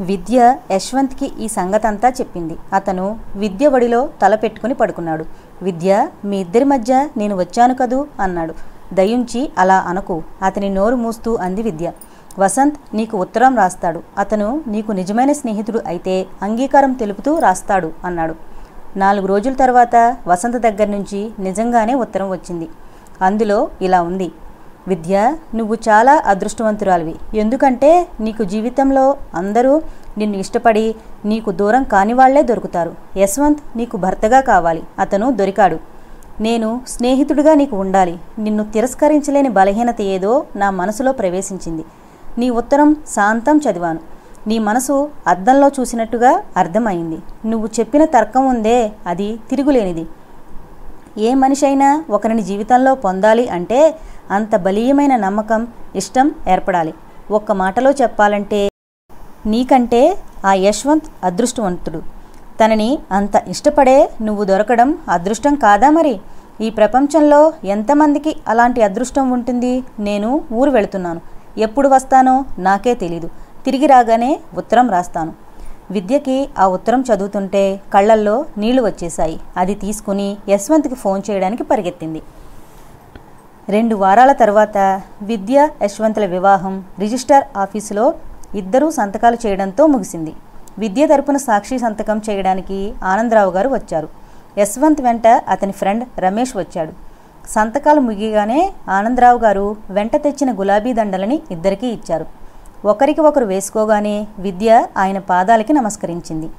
విద్య యశ్వంత్కి ఈ సంగతంతా చెప్పింది. అతను విద్య ఒడిలో తల పెట్టుకుని పడుకున్నాడు. విద్య మీ ఇద్దరి మధ్య నేను వచ్చాను కదూ? అన్నాడు. దయించి అలా అనకు. అతని నోరు మూస్తూ అంది విద్య. వసంత్ నీకు ఉత్తరం రాస్తాడు. అతను నీకు నిజమైన స్నేహితుడు అయితే అంగీకారం తెలుపుతూ రాస్తాడు అన్నాడు. నాలుగు రోజుల తర్వాత వసంత దగ్గర నుంచి నిజంగానే ఉత్తరం వచ్చింది. అందులో ఇలా ఉంది. విద్య నువ్వు చాలా అదృష్టవంతురాలివి. ఎందుకంటే నీకు జీవితంలో అందరూ నిన్ను ఇష్టపడి నీకు దూరం కాని వాళ్ళే దొరుకుతారు. యశ్వంత్ నీకు భర్తగా కావాలి. అతను దొరికాడు. నేను స్నేహితుడిగా నీకు ఉండాలి. నిన్ను తిరస్కరించలేని బలహీనత ఏదో నా మనసులో ప్రవేశించింది. నీ ఉత్తరం శాంతం చదివాను. నీ మనసు అద్దంలో చూసినట్టుగా అర్థమైంది. నువ్వు చెప్పిన తర్కం ఉందే అది తిరుగులేనిది. ఏ మనిషి అయినా ఒకరిని జీవితంలో పొందాలి అంటే అంత బలీయమైన నమ్మకం ఇష్టం ఏర్పడాలి. ఒక్క మాటలో చెప్పాలంటే నీకంటే ఆ యశ్వంత్ అదృష్టవంతుడు. తనని అంత ఇష్టపడే నువ్వు దొరకడం అదృష్టం కాదా మరి? ఈ ప్రపంచంలో ఎంతమందికి అలాంటి అదృష్టం ఉంటుంది? నేను ఊరు వెళుతున్నాను. ఎప్పుడు వస్తానో నాకే తెలీదు. తిరిగి రాగానే ఉత్తరం రాస్తాను. విద్యకి ఆ ఉత్తరం చదువుతుంటే కళ్ళల్లో నీళ్ళు వచ్చేశాయి. అది తీసుకుని యశ్వంత్కి ఫోన్ చేయడానికి పరిగెత్తింది. రెండు వారాల తర్వాత విద్య యశ్వంతుల వివాహం రిజిస్టర్ ఆఫీసులో ఇద్దరూ సంతకాలు చేయడంతో ముగిసింది. విద్య తరపున సాక్షి సంతకం చేయడానికి ఆనందరావు గారు వచ్చారు. యశ్వంత్ వెంట అతని ఫ్రెండ్ రమేష్ వచ్చాడు. సంతకాలు ముగియగానే ఆనందరావు గారు వెంట తెచ్చిన గులాబీ దండలని ఇద్దరికీ ఇచ్చారు. ఒకరికి ఒకరు వేసుకోగానే విద్య ఆయన పాదాలకి నమస్కరించింది.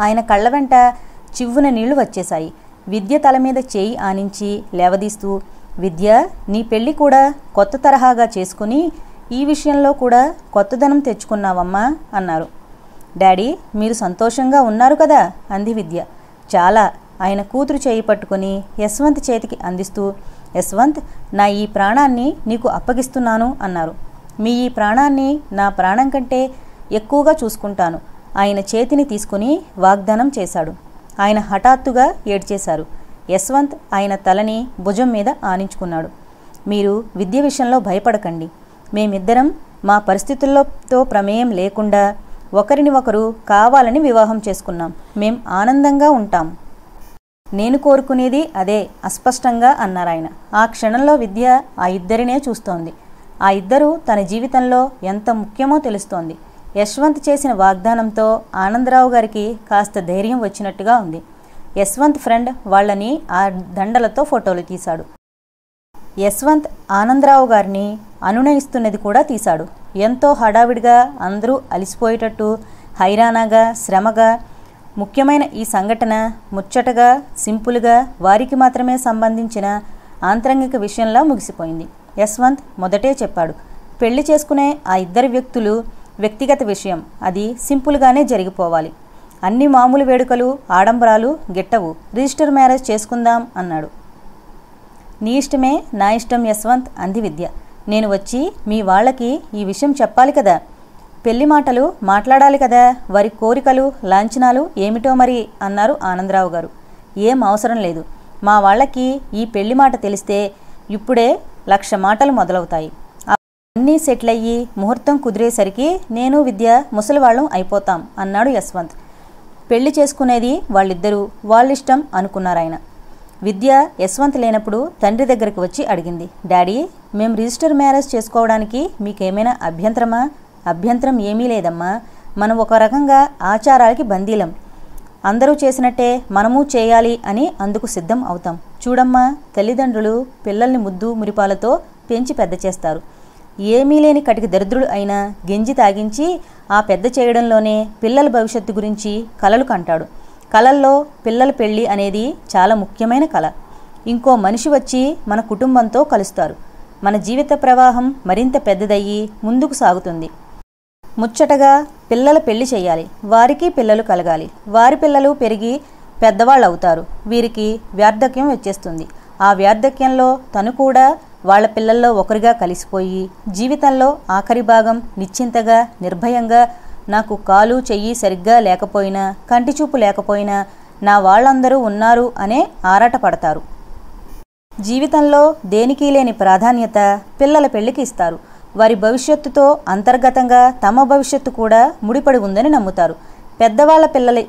ఆయన కళ్ళ వెంట చివ్వున నీళ్ళు వచ్చేశాయి. విద్య తల మీద చేయి ఆనించి లేవదీస్తూ విద్య నీ పెళ్ళి కూడా కొత్త తరహాగా చేసుకుని ఈ విషయంలో కూడా కొత్తదనం తెచ్చుకున్నావమ్మా అన్నారు. డాడీ మీరు సంతోషంగా ఉన్నారు కదా అంది విద్య. చాలా. ఆయన కూతురు చేయి పట్టుకుని యశ్వంత్ చేతికి అందిస్తూ యశ్వంత్ నా ఈ ప్రాణాన్ని నీకు అప్పగిస్తున్నాను అన్నారు. మీ ఈ ప్రాణాన్ని నా ప్రాణం కంటే ఎక్కువగా చూసుకుంటాను. ఆయన చేతిని తీసుకుని వాగ్దానం చేశాడు. ఆయన హఠాత్తుగా ఏడ్చేశారు. యశ్వంత్ ఆయన తలని భుజం మీద ఆనించుకున్నాడు. మీరు విద్య విషయంలో భయపడకండి. మేమిద్దరం మా పరిస్థితులతో ప్రమేయం లేకుండా ఒకరిని ఒకరు కావాలని వివాహం చేసుకున్నాం. మేం ఆనందంగా ఉంటాం. నేను కోరుకునేది అదే అస్పష్టంగా అన్నారాయన ఆ క్షణంలో విద్య ఆ ఇద్దరినే చూస్తోంది. ఆ ఇద్దరు తన జీవితంలో ఎంత ముఖ్యమో తెలుస్తోంది. యశ్వంత్ చేసిన వాగ్దానంతో ఆనందరావు గారికి కాస్త ధైర్యం వచ్చినట్టుగా ఉంది. యశ్వంత్ ఫ్రెండ్ వాళ్ళని ఆ దండలతో ఫోటోలు తీశాడు. యశ్వంత్ ఆనందరావు గారిని అనునయిస్తున్నది కూడా తీశాడు. ఎంతో హడావిడిగా అందరూ అలిసిపోయేటట్టు హైరానాగా శ్రమగా ముఖ్యమైన ఈ సంఘటన ముచ్చటగా సింపుల్గా వారికి మాత్రమే సంబంధించిన ఆంతరంగిక విషయంలా ముగిసిపోయింది. యశ్వంత్ మొదటే చెప్పాడు. పెళ్ళి చేసుకునే ఆ ఇద్దరు వ్యక్తులు వ్యక్తిగత విషయం. అది సింపుల్గానే జరిగిపోవాలి. అన్ని మామూలు వేడుకలు ఆడంబరాలు గిట్టవు. రిజిస్టర్ మ్యారేజ్ చేసుకుందాం అన్నాడు. నీ ఇష్టమే నా ఇష్టం యశ్వంత్ అంది విద్య. నేను వచ్చి మీ వాళ్ళకి ఈ విషయం చెప్పాలి కదా. పెళ్ళి మాటలు మాట్లాడాలి కదా. వారి కోరికలు లాంఛనాలు ఏమిటో మరి అన్నారు ఆనందరావు గారు. ఏం అవసరం లేదు. మా వాళ్ళకి ఈ పెళ్ళి మాట తెలిస్తే ఇప్పుడే లక్ష మాటలు మొదలవుతాయి. అన్నీ సెటిల్ అయ్యి ముహూర్తం కుదిరేసరికి నేను విద్య ముసలివాళ్ళం అయిపోతాం అన్నాడు యశ్వంత్. పెళ్ళి చేసుకునేది వాళ్ళిద్దరూ వాళ్ళిష్టం అనుకున్నారాయన విద్య యశ్వంత్ లేనప్పుడు తండ్రి దగ్గరికి వచ్చి అడిగింది. డాడీ మేము రిజిస్టర్ మ్యారేజ్ చేసుకోవడానికి మీకేమైనా అభ్యంతరమా? అభ్యంతరం ఏమీ లేదమ్మా. మనం ఒక రకంగా ఆచారాలకి బందీలం. అందరూ చేసినట్టే మనము చేయాలి అని అందుకు సిద్ధం అవుతాం. చూడమ్మా తల్లిదండ్రులు పిల్లల్ని ముద్దు మురిపాలతో పెంచి పెద్ద చేస్తారు. ఏమీ లేని కటికి దరిద్రుడు అయినా గెంజి తాగించి ఆ పెద్ద చేయడంలోనే పిల్లల భవిష్యత్తు గురించి కలలు కంటాడు. కలల్లో పిల్లల పెళ్ళి అనేది చాలా ముఖ్యమైన కళ ఇంకో మనిషి వచ్చి మన కుటుంబంతో కలుస్తారు. మన జీవిత ప్రవాహం మరింత పెద్దదయ్యి ముందుకు సాగుతుంది. ముచ్చటగా పిల్లల పెళ్ళి చేయాలి. వారికి పిల్లలు కలగాలి. వారి పిల్లలు పెరిగి పెద్దవాళ్ళు అవుతారు వీరికి వార్ధక్యం వచ్చేస్తుంది. ఆ వార్ధక్యంలో తను కూడా వాళ్ళ పిల్లల్లో ఒకరిగా కలిసిపోయి జీవితంలో ఆఖరి భాగం నిశ్చింతగా నిర్భయంగా నాకు కాలు చెయ్యి సరిగ్గా లేకపోయినా కంటిచూపు లేకపోయినా నా వాళ్ళందరూ ఉన్నారు అనే ఆరాటపడతారు. జీవితంలో దేనికి లేని ప్రాధాన్యత పిల్లల పెళ్ళికి ఇస్తారు. వారి భవిష్యత్తుతో అంతర్గతంగా తమ భవిష్యత్తు కూడా ముడిపడి ఉందని నమ్ముతారు. పెద్దవాళ్ళ పిల్లల.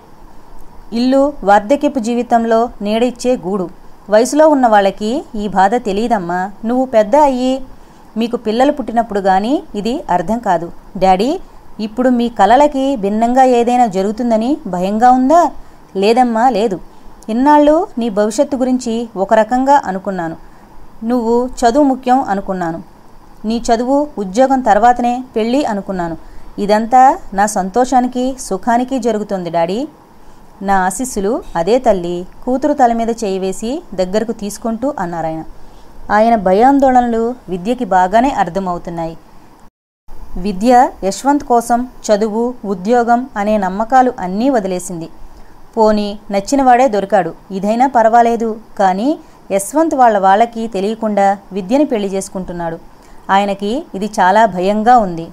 ఇల్లు వార్ధక్యపు జీవితంలో నీడిచ్చే గూడు. వయసులో ఉన్న వాళ్ళకి ఈ బాధ తెలియదమ్మా. నువ్వు పెద్ద అయ్యి మీకు పిల్లలు పుట్టినప్పుడు కానీ ఇది అర్థం కాదు. డాడీ ఇప్పుడు మీ కలలకి భిన్నంగా ఏదైనా జరుగుతుందని భయంగా ఉందా? లేదమ్మా లేదు. ఇన్నాళ్ళు నీ భవిష్యత్తు గురించి ఒక రకంగా అనుకున్నాను. నువ్వు చదువు ముఖ్యం అనుకున్నాను. నీ చదువు ఉద్యోగం తర్వాతనే పెళ్ళి అనుకున్నాను. ఇదంతా నా సంతోషానికి సుఖానికి జరుగుతుంది డాడీ. నా ఆశీస్సులు అదే తల్లి కూతురు తల మీద చేయి వేసి దగ్గరకు తీసుకుంటూ అన్నారాయన. ఆయన భయాందోళనలు విద్యకి బాగానే అర్థమవుతున్నాయి. విద్య యశ్వంత్ కోసం చదువు ఉద్యోగం అనే నమ్మకాలు అన్నీ వదిలేసింది. పోని నచ్చినవాడే దొరికాడు. ఇదైనా పర్వాలేదు. కానీ యశ్వంత్ వాళ్ళ వాళ్ళకి తెలియకుండా విద్యని పెళ్ళి చేసుకుంటున్నాడు. ఆయనకి ఇది చాలా భయంగా ఉంది.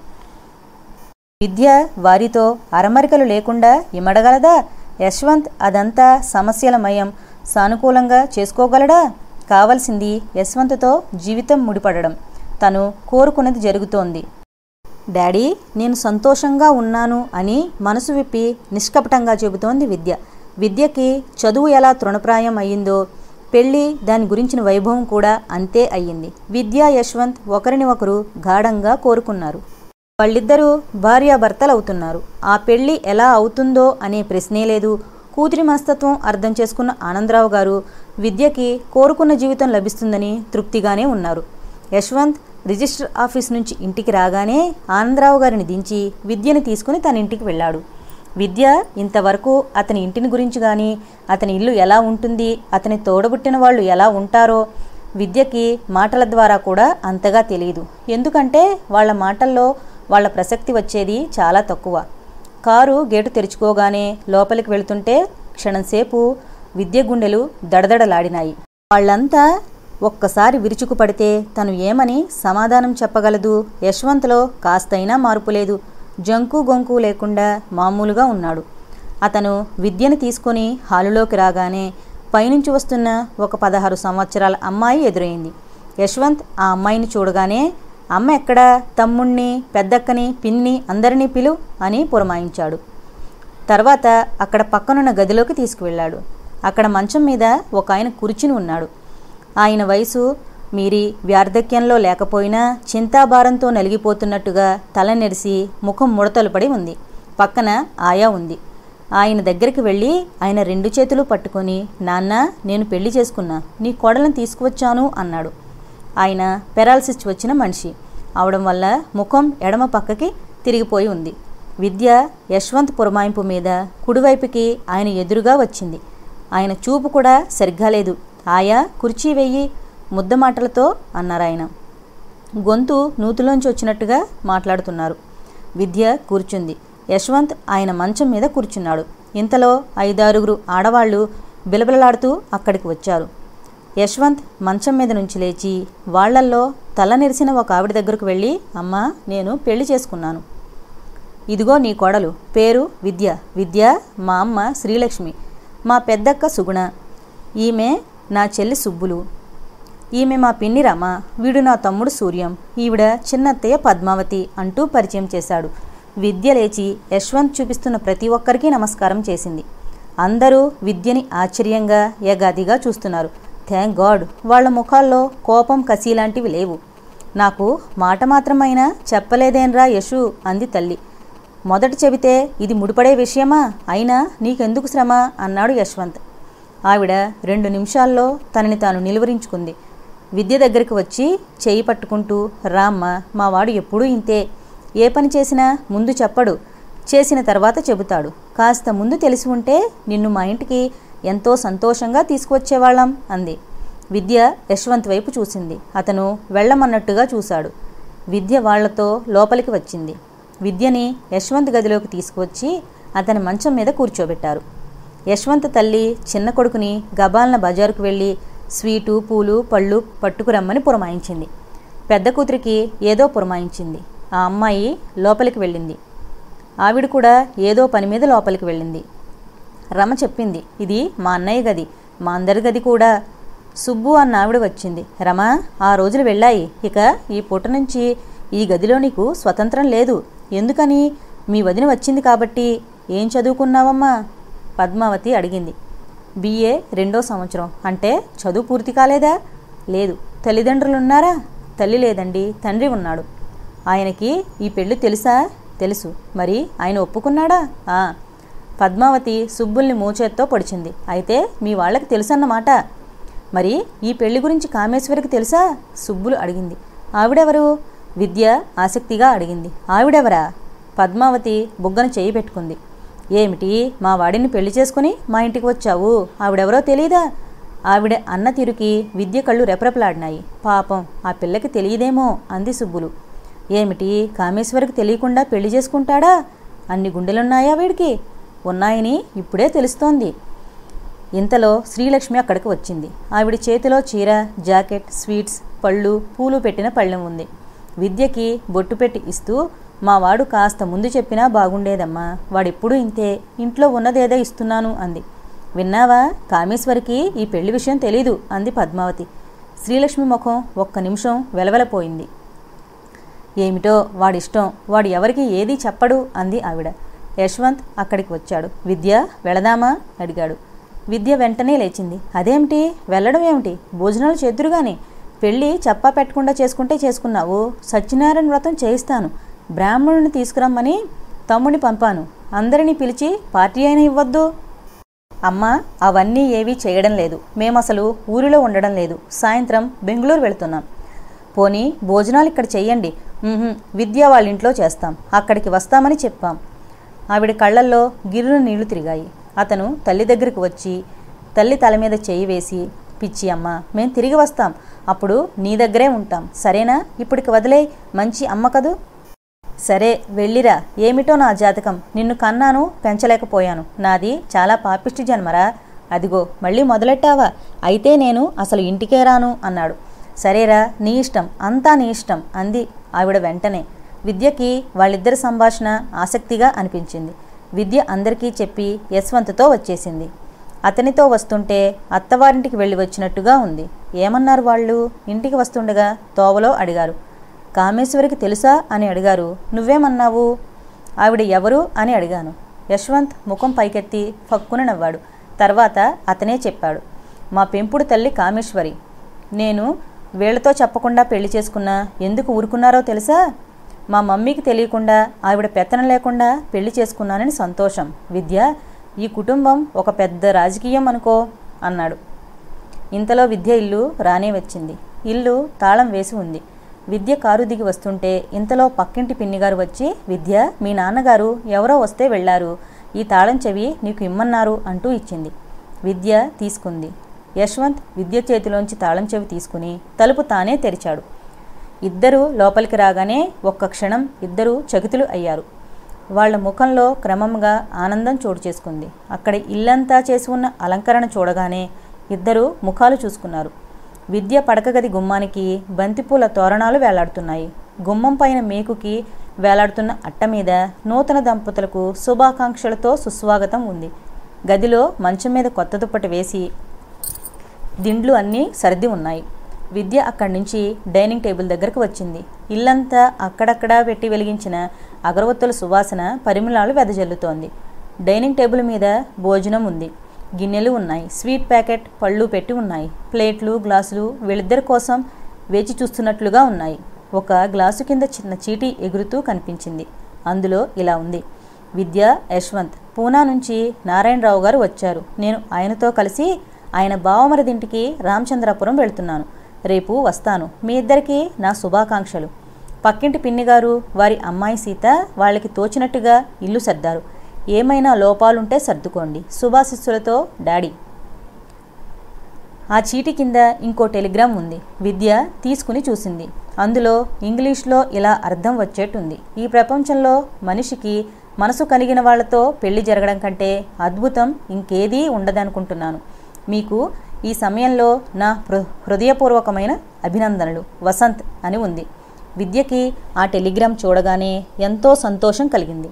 విద్య వారితో అరమరికలు లేకుండా ఇమడగలదా యశ్వంత్ అదంతా సమస్యలమయం సానుకూలంగా చేసుకోగలడా? కావలసింది యశ్వంత్తో జీవితం ముడిపడడం. తను కోరుకున్నది జరుగుతోంది. డాడీ నేను సంతోషంగా ఉన్నాను అని మనసు విప్పి నిష్కపటంగా చెబుతోంది విద్య. విద్యకి చదువు ఎలా తృణప్రాయం అయ్యిందో పెళ్ళి దాని గురించిన వైభవం కూడా అంతే అయ్యింది. విద్య యశ్వంత్ ఒకరిని ఒకరు గాఢంగా కోరుకున్నారు. వాళ్ళిద్దరూ భార్యాభర్తలు అవుతున్నారు ఆ పెళ్ళి ఎలా అవుతుందో అనే ప్రశ్నే లేదు. కూతురి మనస్తత్వం అర్థం చేసుకున్న ఆనందరావు గారు విద్యకి కోరుకున్న జీవితం లభిస్తుందని తృప్తిగానే ఉన్నారు. యశ్వంత్ రిజిస్టర్ ఆఫీస్ నుంచి ఇంటికి రాగానే ఆనందరావు గారిని దించి విద్యను తీసుకుని తన ఇంటికి వెళ్ళాడు. విద్య ఇంతవరకు అతని ఇంటిని గురించి కానీ అతని ఇల్లు ఎలా ఉంటుంది అతని తోడబుట్టిన వాళ్ళు ఎలా ఉంటారో విద్యకి మాటల ద్వారా కూడా అంతగా తెలియదు ఎందుకంటే వాళ్ళ మాటల్లో వాళ్ళ ప్రసక్తి వచ్చేది చాలా తక్కువ. కారు గేటు తెరుచుకోగానే లోపలికి వెళుతుంటే క్షణంసేపు విద్య గుండెలు దడదడలాడినాయి. వాళ్ళంతా ఒక్కసారి విరుచుకుపడితే తను ఏమని సమాధానం చెప్పగలదు? యశ్వంత్లో కాస్తైనా మార్పు లేదు. జంకు గొంకు లేకుండా మామూలుగా ఉన్నాడు. అతను విద్యను తీసుకొని హాలులోకి రాగానే పైనుంచి వస్తున్న ఒక పదహారు సంవత్సరాల అమ్మాయి ఎదురైంది. యశ్వంత్ ఆ అమ్మాయిని చూడగానే అమ్మ ఎక్కడా? తమ్ముణ్ణి పెద్దక్కని పిన్ని అందరినీ పిలు అని పురమాయించాడు. తర్వాత అక్కడ పక్కనున్న గదిలోకి తీసుకువెళ్ళాడు. అక్కడ మంచం మీద ఒక ఆయన కూర్చుని ఉన్నాడు. ఆయన వయసు మీరి వార్ధక్యంలో లేకపోయినా చింతాభారంతో నలిగిపోతున్నట్టుగా తల నెరిసి ముఖం ముడతలు పడి ఉంది. పక్కన ఆయా ఉంది. ఆయన దగ్గరికి వెళ్ళి ఆయన రెండు చేతులు పట్టుకొని నాన్న నేను పెళ్ళి చేసుకున్నా. నీ కోడలను తీసుకువచ్చాను అన్నాడు. ఆయన పెరాలసిస్ వచ్చిన మనిషి. అవడం వల్ల ముఖం ఎడమ పక్కకి తిరిగిపోయి ఉంది. విద్య యశ్వంత్ పురమాయింపు మీద కుడివైపుకి ఆయన ఎదురుగా వచ్చింది. ఆయన చూపు కూడా సరిగ్గా లేదు. ఆయా కుర్చీ వెయ్యి ముద్ద మాటలతో అన్నారాయన. గొంతు నూతులోంచి వచ్చినట్టుగా మాట్లాడుతున్నారు. విద్య కూర్చుంది. యశ్వంత్ ఆయన మంచం మీద కూర్చున్నాడు. ఇంతలో ఐదారుగురు ఆడవాళ్ళు బిలబిలలాడుతూ అక్కడికి వచ్చారు. యశ్వంత్ మంచం మీద నుంచి లేచి వాళ్ళల్లో తల నెరిసిన ఒక ఆవిడ దగ్గరకు వెళ్ళి అమ్మా నేను పెళ్ళి చేసుకున్నాను. ఇదిగో నీ కోడలు. పేరు విద్య. విద్య మా అమ్మ శ్రీలక్ష్మి. మా పెద్దక్క సుగుణ. ఈమె నా చెల్లి సుబ్బులు. ఈమె మా పిన్ని రమ వీడు నా తమ్ముడు సూర్యం. ఈవిడ చిన్నత్తయ్య పద్మావతి అంటూ పరిచయం చేశాడు. విద్య లేచి యశ్వంత్ చూపిస్తున్న ప్రతి ఒక్కరికి నమస్కారం చేసింది. అందరూ విద్యని ఆశ్చర్యంగా యగాదిగా చూస్తున్నారు. Thank God! వాళ్ళ ముఖాల్లో కోపం కసి లాంటివి లేవు. నాకు మాట మాత్రమైనా చెప్పలేదేన్రా యశు! అంది తల్లి. మొదట చెబితే ఇది ముడిపడే విషయమా? అయినా నీకెందుకు శ్రమ? అన్నాడు యశ్వంత్. ఆవిడ రెండు నిమిషాల్లో తనని తాను నిలువరించుకుంది. విద్య దగ్గరికి వచ్చి చేయి పట్టుకుంటూ రామ్మ మావాడు ఎప్పుడూ ఇంతే. ఏ పని చేసినా ముందు చెప్పడు. చేసిన తర్వాత చెబుతాడు. కాస్త ముందు తెలిసి ఉంటే నిన్ను మా ఇంటికి ఎంతో సంతోషంగా తీసుకువచ్చేవాళ్ళం అంది. విద్య యశ్వంత్ వైపు చూసింది. అతను వెళ్ళమన్నట్టుగా చూశాడు. విద్య వాళ్ళతో లోపలికి వచ్చింది. విద్యని యశ్వంత్ గదిలోకి తీసుకువచ్చి అతని మంచం మీద కూర్చోబెట్టారు. యశ్వంత్ తల్లి చిన్న కొడుకుని గబాలన బజారుకు వెళ్ళి స్వీటు పూలు పళ్ళు పట్టుకురమ్మని పురమాయించింది. పెద్ద కూతురికి ఏదో పురమాయించింది. ఆ అమ్మాయి లోపలికి వెళ్ళింది. ఆవిడ కూడా ఏదో పని మీద లోపలికి వెళ్ళింది. రమ చెప్పింది ఇది మా అన్నయ్య గది మా అందరి గది కూడా. సుబ్బు అన్న ఆవిడ వచ్చింది రమ ఆ రోజులు వెళ్ళాయి. ఇక ఈ పూట నుంచి ఈ గదిలో నీకు స్వతంత్రం లేదు. ఎందుకని? మీ వదిన వచ్చింది కాబట్టి ఏం చదువుకున్నావమ్మా? పద్మావతి అడిగింది బీఏ రెండో సంవత్సరం. అంటే చదువు పూర్తి కాలేదా? లేదు. తల్లిదండ్రులు ఉన్నారా తల్లి లేదండి. తండ్రి ఉన్నాడు. ఆయనకి ఈ పెళ్ళి తెలుసా? తెలుసు. మరి ఆయన ఒప్పుకున్నాడా? ఆ. పద్మావతి సుబ్బుల్ని మూచేత్తో పొడిచింది. అయితే మీ వాళ్ళకి తెలుసన్నమాట. మరి ఈ పెళ్ళి గురించి కామేశ్వరికి తెలుసా? సుబ్బులు అడిగింది. ఆవిడెవరు? విద్య ఆసక్తిగా అడిగింది. ఆవిడెవరా? పద్మావతి బుగ్గను చేయి పెట్టుకుంది. ఏమిటి? మా వాడిని పెళ్ళి చేసుకుని మా ఇంటికి వచ్చావు. ఆవిడెవరో తెలీదా? ఆవిడ అన్న తిరుకి విద్య కళ్ళు రెపరెపలాడినాయి. పాపం ఆ పిల్లకి తెలియదేమో అంది సుబ్బులు. ఏమిటి? కామేశ్వరికి తెలియకుండా పెళ్ళి చేసుకుంటాడా? అన్ని గుండెలున్నాయా వీడికి? ఉన్నాయని ఇప్పుడే తెలుస్తోంది. ఇంతలో శ్రీలక్ష్మి అక్కడికి వచ్చింది. ఆవిడ చేతిలో చీర జాకెట్ స్వీట్స్ పళ్ళు పూలు పెట్టిన పళ్ళెం ఉంది. విద్యకి బొట్టు పెట్టి ఇస్తూ మా వాడు కాస్త ముందు చెప్పినా బాగుండేదమ్మా. వాడెప్పుడూ ఇంతే. ఇంట్లో ఉన్నదేదో ఇస్తున్నాను అంది. విన్నావా? కామేశ్వరికి ఈ పెళ్ళి విషయం తెలీదు అంది పద్మావతి. శ్రీలక్ష్మి ముఖం ఒక్క నిమిషం వెలవెలపోయింది. ఏమిటో? వాడిష్టం. వాడు ఎవరికి ఏది చెప్పడు అంది ఆవిడ. యశ్వంత్ అక్కడికి వచ్చాడు. విద్య వెళదామా? అడిగాడు. విద్య వెంటనే లేచింది. అదేమిటి? వెళ్ళడం ఏమిటి? భోజనాలు చేద్దురుగాని. పెళ్ళి చెప్పా పెట్టకుండా చేసుకుంటే చేసుకున్నావు. సత్యనారాయణ వ్రతం చేయిస్తాను. బ్రాహ్మణుని తీసుకురమ్మని తమ్ముని పంపాను. అందరినీ పిలిచి పార్టీ అయినా ఇవ్వద్దు. అమ్మ అవన్నీ ఏవీ చేయడం లేదు. మేమసలు ఊరిలో ఉండడం లేదు. సాయంత్రం బెంగళూరు వెళుతున్నాం. పోనీ భోజనాలు ఇక్కడ చెయ్యండి. విద్య వాళ్ళ ఇంట్లో చేస్తాం. అక్కడికి వస్తామని చెప్పాం. ఆవిడ కళ్ళల్లో గిర్రున నీళ్ళు తిరిగాయి. అతను తల్లి దగ్గరికి వచ్చి తల్లి తల మీద చేయి వేసి పిచ్చి అమ్మ మేము తిరిగి వస్తాం. అప్పుడు నీ దగ్గరే ఉంటాం. సరేనా? ఇప్పటికి వదిలే మంచి అమ్మ కదూ? సరే వెళ్ళిరా. ఏమిటో నా జాతకం. నిన్ను కన్నాను పెంచలేకపోయాను. నాది చాలా పాపిష్టి జన్మరా. అదిగో మళ్ళీ మొదలెట్టావా? అయితే నేను అసలు ఇంటికే రాను అన్నాడు. సరేరా నీ ఇష్టం. అంతా నీ ఇష్టం అంది ఆవిడ వెంటనే. విద్యకి వాళ్ళిద్దరి సంభాషణ ఆసక్తిగా అనిపించింది. విద్య అందరికీ చెప్పి యశ్వంత్తో వచ్చేసింది. అతనితో వస్తుంటే అత్తవారింటికి వెళ్ళి వచ్చినట్టుగా ఉంది. ఏమన్నారు వాళ్ళు? ఇంటికి వస్తుండగా తోవలో అడిగారు. కామేశ్వరికి తెలుసా అని అడిగారు. నువ్వేమన్నావు? ఆవిడ ఎవరు అని అడిగాను. యశ్వంత్ ముఖం పైకెత్తి ఫక్కున నవ్వాడు. తర్వాత అతనే చెప్పాడు. మా పెంపుడు తల్లి కామేశ్వరి. నేను వీళ్ళతో చెప్పకుండా పెళ్ళి చేసుకున్నా ఎందుకు ఊరుకున్నారో తెలుసా? మా మమ్మీకి తెలియకుండా ఆవిడ పెత్తనం లేకుండా పెళ్ళి చేసుకున్నానని సంతోషం. విద్య ఈ కుటుంబం ఒక పెద్ద రాజకీయం అనుకో అన్నాడు. ఇంతలో విద్య ఇల్లు రానే వచ్చింది. ఇల్లు తాళం వేసి ఉంది. విద్య కారు దిగి వస్తుంటే ఇంతలో పక్కింటి పిన్నిగారు వచ్చి విద్య మీ నాన్నగారు ఎవరో వస్తే వెళ్ళారు. ఈ తాళం చెవి నీకు ఇమ్మన్నారు అంటూ ఇచ్చింది. విద్య తీసుకుంది. యశ్వంత్ విద్య చేతిలోంచి తాళం చెవి తీసుకుని తలుపు తానే తెరిచాడు. ఇద్దరూ లోపలికి రాగానే ఒక్క క్షణం ఇద్దరూ చకితులు అయ్యారు. వాళ్ళ ముఖంలో క్రమంగా ఆనందం చోటు చేసుకుంది. అక్కడ ఇల్లంతా చేసి ఉన్న అలంకరణ చూడగానే ఇద్దరూ ముఖాలు చూసుకున్నారు. విద్య పడకగది గుమ్మానికి బంతిపూల తోరణాలు వేలాడుతున్నాయి. గుమ్మం పైన మేకుకి వేలాడుతున్న అట్ట మీద నూతన దంపతులకు శుభాకాంక్షలతో సుస్వాగతం ఉంది. గదిలో మంచం మీద కొత్త దుప్పటి వేసి దిండ్లు అన్నీ సర్ది ఉన్నాయి. విద్య అక్కడి నుంచి డైనింగ్ టేబుల్ దగ్గరకు వచ్చింది. ఇల్లంతా అక్కడక్కడా పెట్టి వెలిగించిన అగరవత్తుల సువాసన పరిమళాలు వెదజల్లుతోంది. డైనింగ్ టేబుల్ మీద భోజనం ఉంది. గిన్నెలు ఉన్నాయి. స్వీట్ ప్యాకెట్ పళ్ళు పెట్టి ఉన్నాయి. ప్లేట్లు గ్లాసులు వీళ్ళిద్దరి కోసం వేచి చూస్తున్నట్లుగా ఉన్నాయి. ఒక గ్లాసు కింద చిన్న చీటీ ఎగురుతూ కనిపించింది. అందులో ఇలా ఉంది. విద్య యశ్వంత్ పూనా నుంచి నారాయణరావు గారు వచ్చారు. నేను ఆయనతో కలిసి ఆయన బావమరిదింటికి రామచంద్రాపురం వెళ్తున్నాను. రేపు వస్తాను. మీ ఇద్దరికీ నా శుభాకాంక్షలు. పక్కింటి పిన్నిగారు వారి అమ్మాయి సీత వాళ్ళకి తోచినట్టుగా ఇల్లు సర్దారు. ఏమైనా లోపాలుంటే సర్దుకోండి. శుభాశిస్సులతో డాడీ. ఆ చీటి కింద ఇంకో టెలిగ్రామ్ ఉంది. విద్య తీసుకుని చూసింది. అందులో ఇంగ్లీష్లో ఇలా అర్థం వచ్చేట్టుంది. ఈ ప్రపంచంలో మనిషికి మనసు కలిగిన వాళ్ళతో పెళ్ళి జరగడం కంటే అద్భుతం ఇంకేదీ ఉండదనుకుంటున్నాను. మీకు ఈ సమయంలో నా హృ- హృదయపూర్వకమైన అభినందనలు. వసంత్ అని ఉంది. విద్యకి ఆ టెలిగ్రామ్ చూడగానే ఎంతో సంతోషం కలిగింది.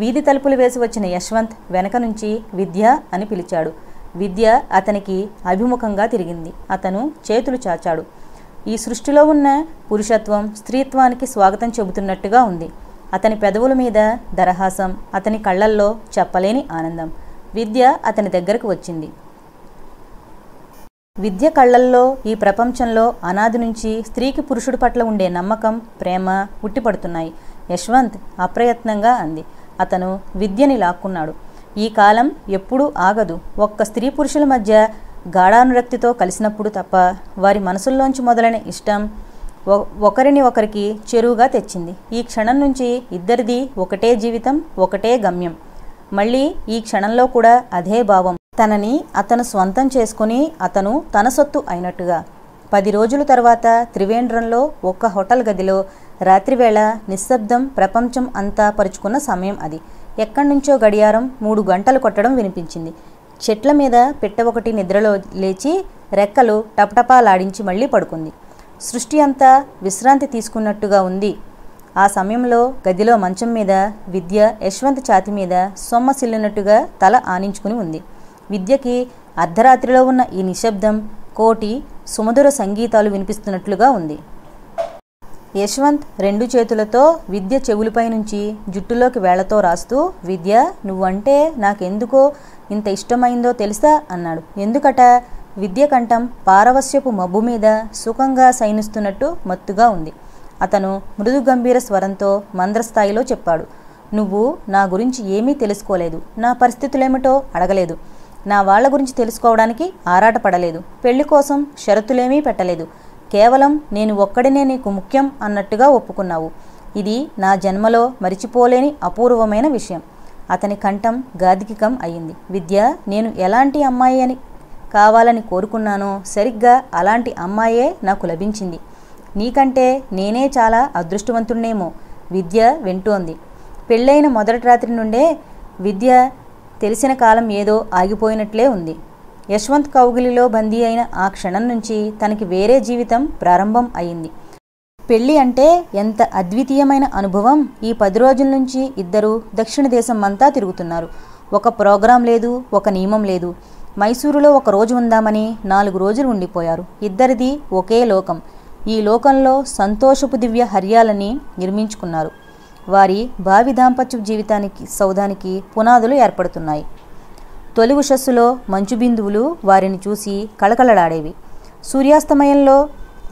వీధి తలుపులు వేసి వచ్చిన యశ్వంత్ వెనక నుంచి విద్య అని పిలిచాడు. విద్య అతనికి అభిముఖంగా తిరిగింది. అతను చేతులు చాచాడు. ఈ సృష్టిలో ఉన్న పురుషత్వం స్త్రీత్వానికి స్వాగతం చెబుతున్నట్టుగా ఉంది. అతని పెదవుల మీద దరహాసం అతని కళ్ళల్లో చెప్పలేని ఆనందం. విద్య అతని దగ్గరకు వచ్చింది. విద్య కళ్ళల్లో ఈ ప్రపంచంలో అనాది నుంచి స్త్రీకి పురుషుడి పట్ల ఉండే నమ్మకం ప్రేమ ఉట్టిపడుతున్నాయి. యశ్వంత్ అప్రయత్నంగా అంది. అతను విద్యని లాక్కున్నాడు. ఈ కాలం ఎప్పుడూ ఆగదు. ఒక్క స్త్రీ పురుషుల మధ్య గాఢానురక్తితో కలిసినప్పుడు తప్ప వారి మనసుల్లోంచి మొదలైన ఇష్టం ఒకరిని ఒకరికి చెరువుగా తెచ్చింది. ఈ క్షణం నుంచి ఇద్దరిది ఒకటే జీవితం ఒకటే గమ్యం. మళ్ళీ ఈ క్షణంలో కూడా అదే భావం. తనని అతను స్వంతం చేసుకుని అతను తన సొత్తు అయినట్టుగా. పది రోజుల తర్వాత త్రివేంద్రంలో ఒక్క హోటల్ గదిలో రాత్రివేళ నిశ్శబ్దం ప్రపంచం అంతా పరుచుకున్న సమయం అది. ఎక్కడి నుంచో గడియారం మూడు గంటలు కొట్టడం వినిపించింది. చెట్ల మీద పిట్ట ఒకటి నిద్రలో లేచి రెక్కలు టపటపాలాడించి మళ్ళీ పడుకుంది. సృష్టి అంతా విశ్రాంతి తీసుకున్నట్టుగా ఉంది. ఆ సమయంలో గదిలో మంచం మీద విద్య యశ్వంత్ ఛాతి మీద సొమ్మసిల్లినట్టుగా తల ఆనించుకుని ఉంది. విద్యకి అర్ధరాత్రిలో ఉన్న ఈ నిశ్శబ్దం కోటి సుమధుర సంగీతాలు వినిపిస్తున్నట్లుగా ఉంది. యశ్వంత్ రెండు చేతులతో విద్య చెవులపై నుంచి జుట్టులోకి వేళ్ళతో రాస్తూ విద్య నువ్వంటే నాకెందుకో ఇంత ఇష్టమైందో తెలుసా? అన్నాడు. ఎందుకట? విద్య కంఠం పారవస్యపు మబ్బు మీద సుఖంగా సైనిస్తున్నట్టు మత్తుగా ఉంది. అతను మృదు గంభీర స్వరంతో మంద్రస్థాయిలో చెప్పాడు. నువ్వు నా గురించి ఏమీ తెలుసుకోలేదు. నా పరిస్థితులేమిటో అడగలేదు. నా వాళ్ళ గురించి తెలుసుకోవడానికి ఆరాటపడలేదు. పెళ్ళి కోసం షరతులేమీ పెట్టలేదు. కేవలం నేను ఒక్కడినే నీకు ముఖ్యం అన్నట్టుగా ఒప్పుకున్నావు. ఇది నా జన్మలో మరిచిపోలేని అపూర్వమైన విషయం. అతని కంఠం గాదికికం అయింది విద్య నేను ఎలాంటి అమ్మాయి అని కావాలని కోరుకున్నానో సరిగ్గా అలాంటి అమ్మాయే నాకు లభించింది. నీకంటే నేనే చాలా అదృష్టవంతుణ్ణేమో విద్య వింటోంది. పెళ్ళైన మొదటి రాత్రి నుండే విద్య తెలిసిన కాలం ఏదో ఆగిపోయినట్లే ఉంది. యశ్వంత్ కౌగిలిలో బందీ అయిన ఆ క్షణం నుంచి తనకి వేరే జీవితం ప్రారంభం అయింది. పెళ్ళి అంటే ఎంత అద్వితీయమైన అనుభవం! ఈ పది రోజుల నుంచి ఇద్దరు దక్షిణ దేశం అంతా తిరుగుతున్నారు. ఒక ప్రోగ్రాం లేదు ఒక నియమం లేదు. మైసూరులో ఒక రోజు ఉందామని నాలుగు రోజులు ఉండిపోయారు. ఇద్దరిది ఒకే లోకం. ఈ లోకంలో సంతోషపు దివ్య హర్యాలని నిర్మించుకున్నారు. వారి భావి దాంపత్య జీవితానికి సౌధానికి పునాదులు ఏర్పడుతున్నాయి. తొలి ఉషస్సులో మంచు బిందువులు వారిని చూసి కళకళలాడేవి. సూర్యాస్తమయంలో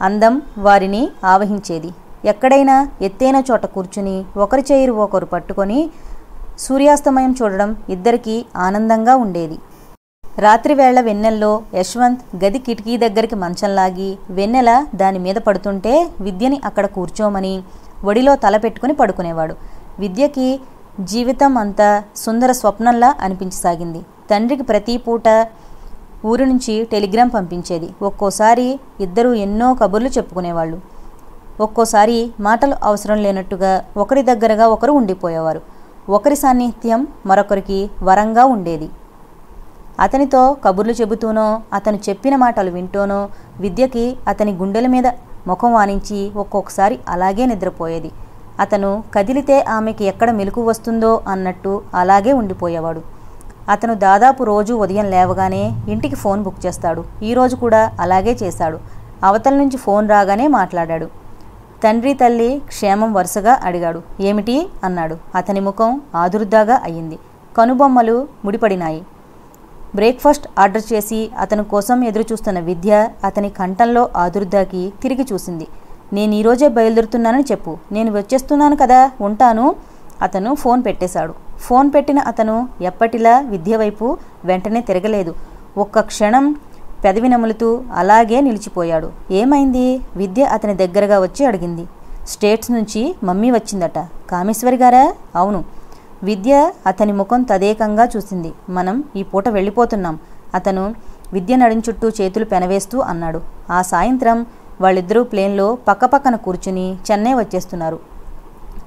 అందం వారిని ఆవహించేది. ఎక్కడైనా ఎత్తైన చోట కూర్చుని ఒకరి చేయిరు ఒకరు పట్టుకొని సూర్యాస్తమయం చూడడం ఇద్దరికీ ఆనందంగా ఉండేది. రాత్రివేళ వెన్నెల్లో యశ్వంత్ గది కిటికీ దగ్గరికి మంచం లాగి వెన్నెల దాని మీద పడుతుంటే విద్యని అక్కడ కూర్చోమని ఒడిలో తల పెట్టుకుని పడుకునేవాడు. విద్యకి జీవితం అంతా సుందర స్వప్నంలా అనిపించసాగింది. తండ్రికి ప్రతి పూట ఊరి నుంచి టెలిగ్రామ్ పంపించేది. ఒక్కోసారి ఇద్దరు ఎన్నో కబుర్లు చెప్పుకునేవాళ్ళు. ఒక్కోసారి మాటలు అవసరం లేనట్టుగా ఒకరి దగ్గరగా ఒకరు ఉండిపోయేవారు. ఒకరి సాన్నిహిత్యం మరొకరికి వరంగా ఉండేది. అతనితో కబుర్లు చెబుతూనో అతను చెప్పిన మాటలు వింటూనో విద్యకి అతని గుండెల మీద ముఖం వానించి ఒక్కొక్కసారి అలాగే నిద్రపోయేది. అతను కదిలితే ఆమెకి ఎక్కడ మెలకు వస్తుందో అన్నట్టు అలాగే ఉండిపోయేవాడు. అతను దాదాపు రోజు ఉదయం లేవగానే ఇంటికి ఫోన్ బుక్ చేస్తాడు. ఈరోజు కూడా అలాగే చేశాడు. అవతల నుంచి ఫోన్ రాగానే మాట్లాడాడు. తండ్రి తల్లి క్షేమం వరుసగా అడిగాడు. ఏమిటి? అన్నాడు. అతని ముఖం ఆదుర్దాగా అయ్యింది. కనుబొమ్మలు ముడిపడినాయి. బ్రేక్ఫాస్ట్ ఆర్డర్ చేసి అతని కోసం ఎదురుచూస్తున్న విద్య అతని కంఠంలో ఆదుర్దాకి తిరిగి చూసింది. నేను ఈరోజే బయలుదేరుతున్నానని చెప్పు. నేను వచ్చేస్తున్నాను కదా ఉంటాను. అతను ఫోన్ పెట్టేశాడు. ఫోన్ పెట్టిన అతను ఎప్పటిలా విద్య వైపు వెంటనే తిరగలేదు. ఒక్క క్షణం పెదవి నములుతూ అలాగే నిలిచిపోయాడు. ఏమైంది? విద్య అతని దగ్గరగా వచ్చి అడిగింది. స్టేట్స్ నుంచి మమ్మీ వచ్చిందట. కామేశ్వరి గారా? అవును. విద్య అతని ముఖం తదేకంగా చూసింది. మనం ఈ పూట వెళ్ళిపోతున్నాం. అతను విద్య నడుం చుట్టూ చేతులు పెనవేస్తూ అన్నాడు. ఆ సాయంత్రం వాళ్ళిద్దరూ ప్లేన్లో పక్కపక్కన కూర్చుని చెన్నై వచ్చేస్తున్నారు.